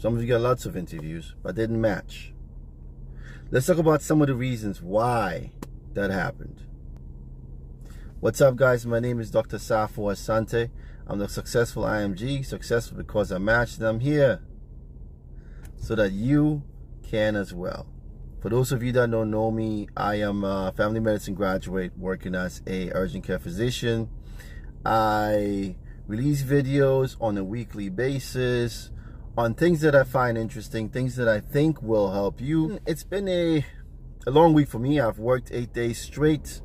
Some of you got lots of interviews, but didn't match. Let's talk about some of the reasons why that happened. What's up, guys? My name is Dr. Safo Asante. I'm the successful IMG, successful because I matched them here so that you can as well. For those of you that don't know me, I am a family medicine graduate working as a urgent care physician. I release videos on a weekly basis on things that I find interesting, things that I think will help you. It's been a, a long week for me. I've worked eight days straight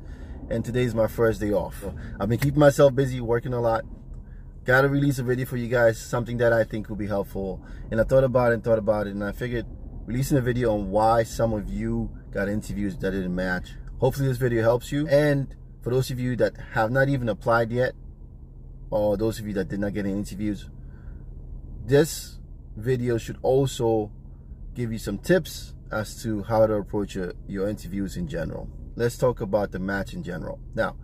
and today's my first day off. I've been keeping myself busy, working a lot. Got to release a video for you guys, something that I think will be helpful. And I thought about it and thought about it and I figured releasing a video on why some of you got interviews that didn't match. Hopefully this video helps you. And for those of you that have not even applied yet, or those of you that did not get any interviews, this video should also give you some tips as to how to approach your, your interviews in general. Let's talk about the match in general. Now,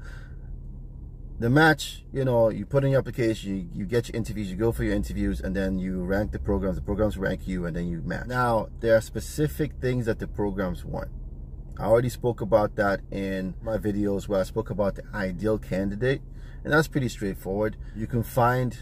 the match, you know, you put in your application, you, you get your interviews, you go for your interviews, and then you rank the programs. The programs rank you, and then you match. Now, there are specific things that the programs want. I already spoke about that in my videos where I spoke about the ideal candidate, and that's pretty straightforward. You can find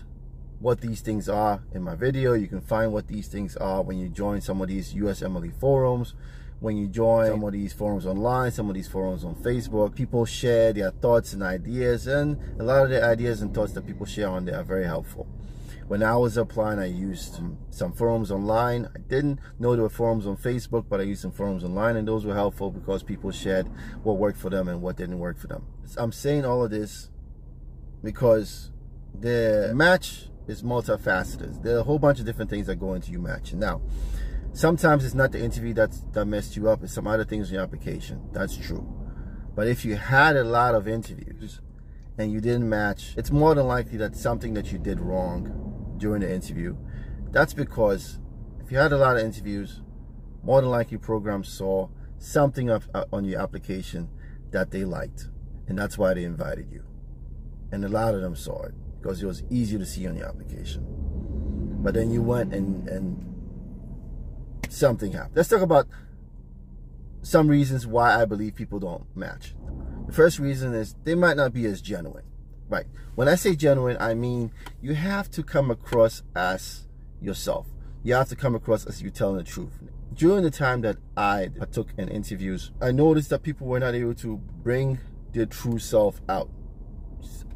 what these things are in my video. You can find what these things are when you join some of these USMLE forums when you join some of these forums online, some of these forums on Facebook, people share their thoughts and ideas, and a lot of the ideas and thoughts that people share on there are very helpful. When I was applying, I used some forums online. I didn't know there were forums on Facebook, but I used some forums online, and those were helpful because people shared what worked for them and what didn't work for them. I'm saying all of this because the match is multifaceted. There are a whole bunch of different things that go into you matching. Now, Sometimes it's not the interview that's, that messed you up, it's some other things in your application. That's true. But if you had a lot of interviews and you didn't match, it's more than likely that something that you did wrong during the interview. That's because if you had a lot of interviews, more than likely programs saw something up, uh, on your application that they liked. And that's why they invited you. And a lot of them saw it because it was easier to see on your application. But then you went and, and something happened. Let's talk about some reasons why I believe people don't match. The first reason is they might not be as genuine. Right. When I say genuine, I mean you have to come across as yourself. You have to come across as you telling the truth. During the time that I took in interviews, I noticed that people were not able to bring their true self out.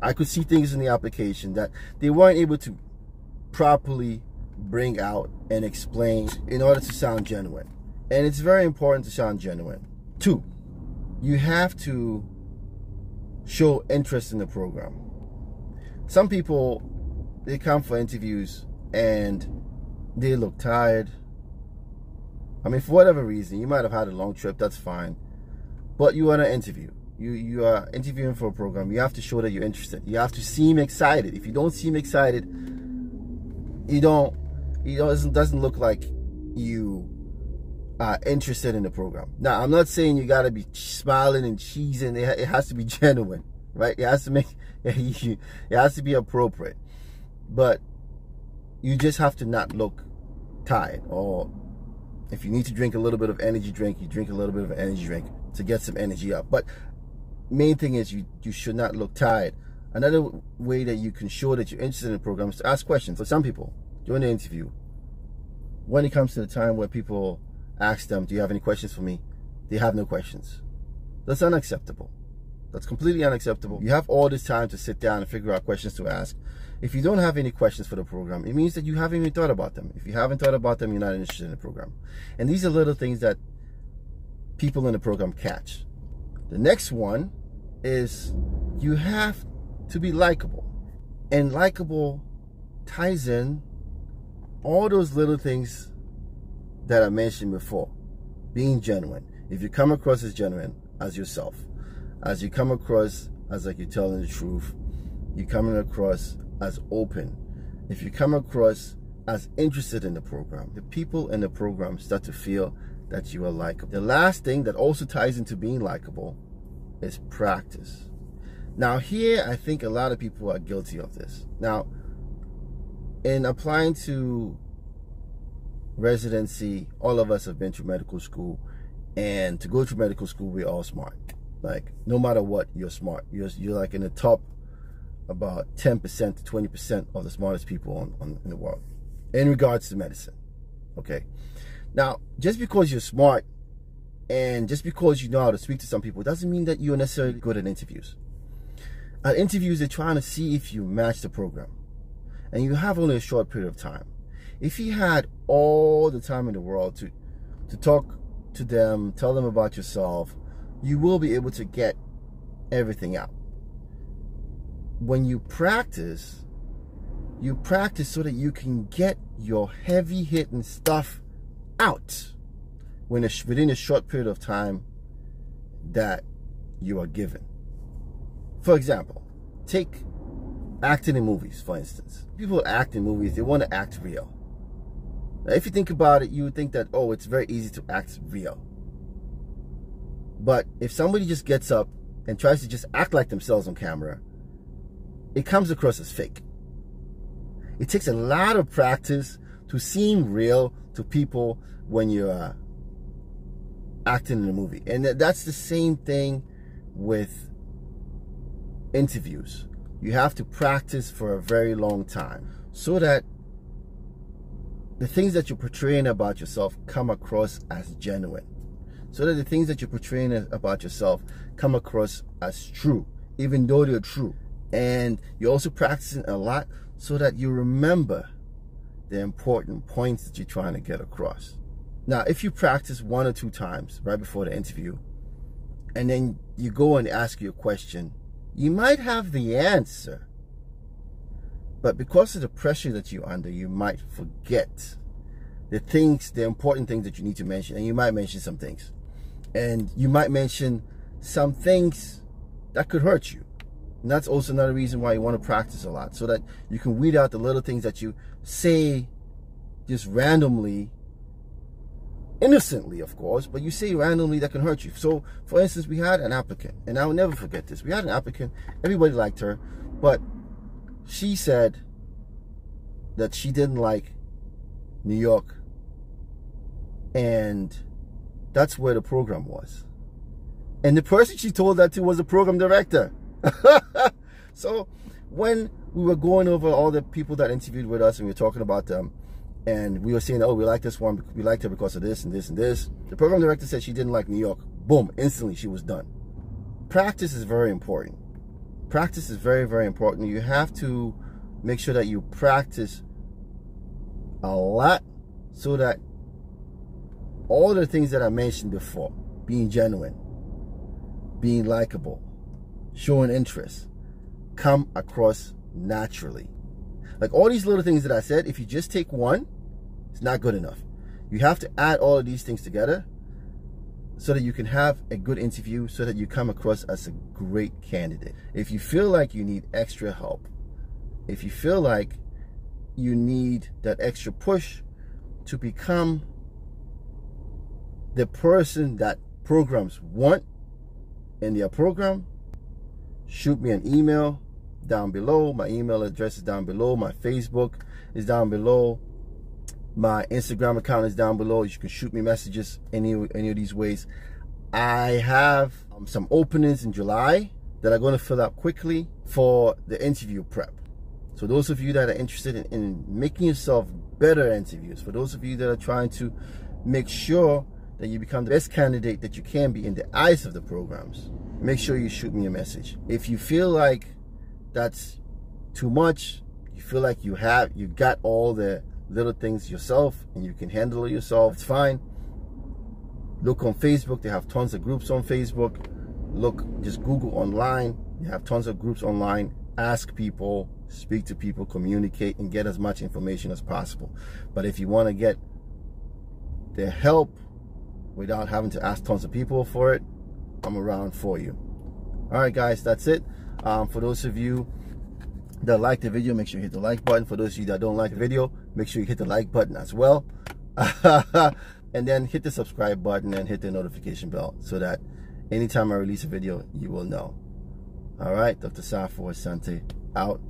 I could see things in the application that they weren't able to properly bring out and explain in order to sound genuine. And it's very important to sound genuine. Two, you have to show interest in the program. Some people, they come for interviews and they look tired. I mean, for whatever reason, you might have had a long trip, that's fine. But you want an interview. You, you are interviewing for a program. You have to show that you're interested. You have to seem excited. If you don't seem excited, you don't it doesn't doesn't look like you are interested in the program. Now, I'm not saying you got to be smiling and cheesing. It, it has to be genuine, right? It has to make it has to be appropriate. But you just have to not look tired or if you need to drink a little bit of energy drink, you drink a little bit of energy drink to get some energy up. But main thing is you you should not look tired. Another way that you can show that you're interested in the program is to ask questions. For some people, during the interview, when it comes to the time where people ask them, do you have any questions for me? They have no questions. That's unacceptable. That's completely unacceptable. You have all this time to sit down and figure out questions to ask. If you don't have any questions for the program, it means that you haven't even thought about them. If you haven't thought about them, you're not interested in the program. And these are little things that people in the program catch. The next one is you have to be likable. And likable ties in all those little things that I mentioned before, being genuine. If you come across as genuine as yourself, as you come across as like you're telling the truth, you're coming across as open. If you come across as interested in the program, the people in the program start to feel that you are likable. The last thing that also ties into being likable is practice. Now, here, I think a lot of people are guilty of this. Now, in applying to residency, all of us have been through medical school. And to go through medical school, we're all smart. Like, no matter what, you're smart. You're, you're like in the top about 10% to 20% of the smartest people on, on, in the world in regards to medicine. Okay. Now, just because you're smart and just because you know how to speak to some people doesn't mean that you're necessarily good at interviews. At interviews, they're trying to see if you match the program. And you have only a short period of time. If you had all the time in the world to, to talk to them, tell them about yourself, you will be able to get everything out. When you practice, you practice so that you can get your heavy hitting stuff out when a, within a short period of time that you are given. For example, take acting in movies, for instance. People act in movies, they want to act real. Now, if you think about it, you would think that, oh, it's very easy to act real. But if somebody just gets up and tries to just act like themselves on camera, it comes across as fake. It takes a lot of practice to seem real to people when you're uh, acting in a movie. And that's the same thing with interviews. You have to practice for a very long time so that the things that you're portraying about yourself come across as genuine. So that the things that you're portraying about yourself come across as true, even though they're true. And you're also practicing a lot so that you remember the important points that you're trying to get across. Now, if you practice one or two times right before the interview, and then you go and ask your question, you might have the answer. But because of the pressure that you're under, you might forget the things, the important things that you need to mention. And you might mention some things. And you might mention some things that could hurt you. And that's also another reason why you want to practice a lot. So that you can weed out the little things that you say just randomly innocently, of course, but you say randomly that can hurt you. So, for instance, we had an applicant, and I will never forget this. We had an applicant, everybody liked her, but she said that she didn't like New York, and that's where the program was. And the person she told that to was the program director. so, when we were going over all the people that interviewed with us and we were talking about them, and we were saying, oh, we like this one, we liked her because of this and this and this. The program director said she didn't like New York. Boom, instantly she was done. Practice is very important. Practice is very, very important. You have to make sure that you practice a lot so that all the things that I mentioned before, being genuine, being likable, showing interest, come across naturally. Like all these little things that I said, if you just take one, it's not good enough. You have to add all of these things together so that you can have a good interview, so that you come across as a great candidate. If you feel like you need extra help, if you feel like you need that extra push to become the person that programs want in their program, shoot me an email down below. My email address is down below. My Facebook is down below. My Instagram account is down below. You can shoot me messages any any of these ways. I have um, some openings in July that are going to fill up quickly for the interview prep. So those of you that are interested in, in making yourself better interviews, for those of you that are trying to make sure that you become the best candidate that you can be in the eyes of the programs, make sure you shoot me a message. If you feel like that's too much, you feel like you have you got all the little things yourself and you can handle it yourself, it's fine. Look on Facebook, they have tons of groups on Facebook. Look, just Google online, you have tons of groups online. Ask people, speak to people, communicate, and get as much information as possible. But if you want to get the help without having to ask tons of people for it, I'm around for you. All right, guys, that's it. Um, for those of you that like the video, make sure you hit the like button. For those of you that don't like the video, make sure you hit the like button as well. and then hit the subscribe button and hit the notification bell so that anytime I release a video, you will know. All right, Dr. Safo Asante out.